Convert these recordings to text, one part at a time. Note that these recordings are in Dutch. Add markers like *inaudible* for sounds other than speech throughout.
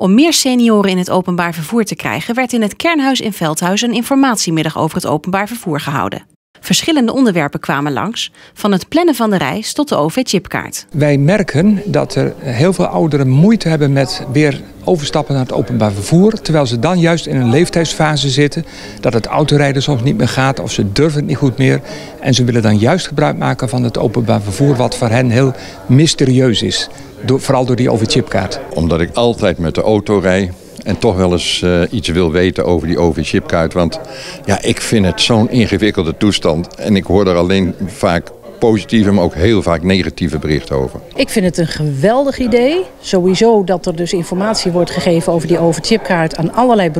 Om meer senioren in het openbaar vervoer te krijgen, werd in het kernhuis in Veldhuis een informatiemiddag over het openbaar vervoer gehouden. Verschillende onderwerpen kwamen langs, van het plannen van de reis tot de OV-chipkaart. Wij merken dat er heel veel ouderen moeite hebben met weer overstappen naar het openbaar vervoer. Terwijl ze dan juist in een leeftijdsfase zitten. Dat het autorijden soms niet meer gaat of ze durven het niet goed meer. En ze willen dan juist gebruik maken van het openbaar vervoer. Wat voor hen heel mysterieus is. Door, vooral door die OV-chipkaart. Omdat ik altijd met de auto rij en toch wel eens uh, iets wil weten over die OV-chipkaart. Want ja, ik vind het zo'n ingewikkelde toestand. En ik hoor er alleen vaak positieve, maar ook heel vaak negatieve berichten over. Ik vind het een geweldig idee. Sowieso dat er dus informatie wordt gegeven over die overchipkaart aan allerlei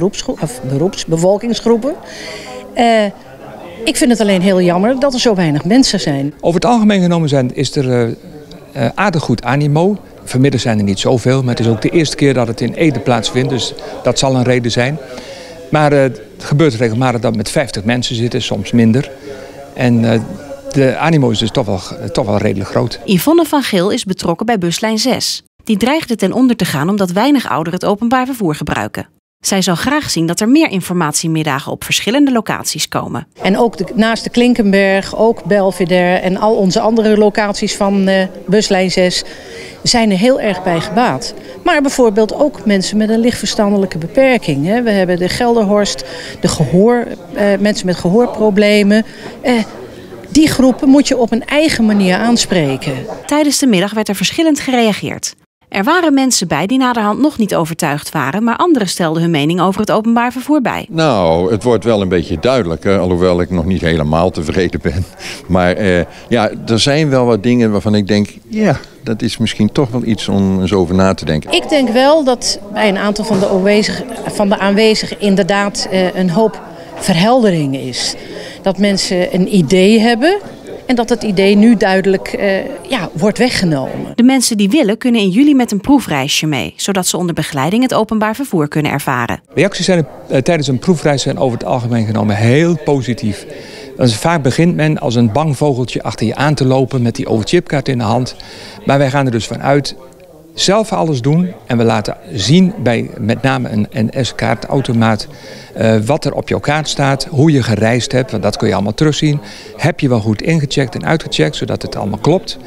of beroepsbevolkingsgroepen. Uh, ik vind het alleen heel jammer dat er zo weinig mensen zijn. Over het algemeen genomen zijn, is er uh, uh, aardig goed animo. Vanmiddag zijn er niet zoveel, maar het is ook de eerste keer dat het in Ede plaatsvindt. Dus dat zal een reden zijn. Maar uh, het gebeurt regelmatig dat met 50 mensen zitten, soms minder. En uh, de animo is dus toch wel, toch wel redelijk groot. Yvonne van Geel is betrokken bij buslijn 6. Die dreigde ten onder te gaan omdat weinig ouderen het openbaar vervoer gebruiken. Zij zou graag zien dat er meer informatiemiddagen op verschillende locaties komen. En ook de, naast de Klinkenberg, ook Belvedere en al onze andere locaties van uh, buslijn 6 zijn er heel erg bij gebaat. Maar bijvoorbeeld ook mensen met een lichtverstandelijke beperking. Hè. We hebben de Gelderhorst, de gehoor, uh, mensen met gehoorproblemen. Uh, die groepen moet je op een eigen manier aanspreken. Tijdens de middag werd er verschillend gereageerd. Er waren mensen bij die naderhand nog niet overtuigd waren, maar anderen stelden hun mening over het openbaar vervoer bij. Nou, het wordt wel een beetje duidelijker, alhoewel ik nog niet helemaal tevreden ben. *laughs* Maar eh, ja, er zijn wel wat dingen waarvan ik denk, ja, dat is misschien toch wel iets om eens over na te denken. Ik denk wel dat bij een aantal van de, aanwezigen, van de aanwezigen inderdaad eh, een hoop verheldering is. Dat mensen een idee hebben en dat het idee nu duidelijk uh, ja, wordt weggenomen. De mensen die willen kunnen in juli met een proefreisje mee, zodat ze onder begeleiding het openbaar vervoer kunnen ervaren. Reacties zijn uh, tijdens een proefreis zijn over het algemeen genomen heel positief. Dus vaak begint men als een bang vogeltje achter je aan te lopen met die overchipkaart in de hand. Maar wij gaan er dus vanuit zelf alles doen. En we laten zien bij met name een NS-kaartautomaat uh, wat er op jouw kaart staat, hoe je gereisd hebt, want dat kun je allemaal terugzien. Heb je wel goed ingecheckt en uitgecheckt, zodat het allemaal klopt.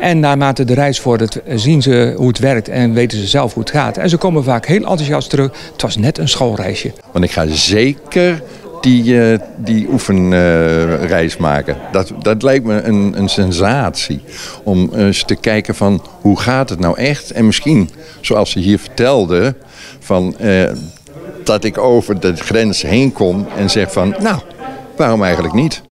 En naarmate de reis vordert, zien ze hoe het werkt en weten ze zelf hoe het gaat. En ze komen vaak heel enthousiast terug. Het was net een schoolreisje. Want ik ga zeker die, uh, die oefenreis maken. Dat, dat lijkt me een, een sensatie. Om eens te kijken van hoe gaat het nou echt. En misschien, zoals ze hier vertelde, van, uh, dat ik over de grens heen kom en zeg van nou, waarom eigenlijk niet?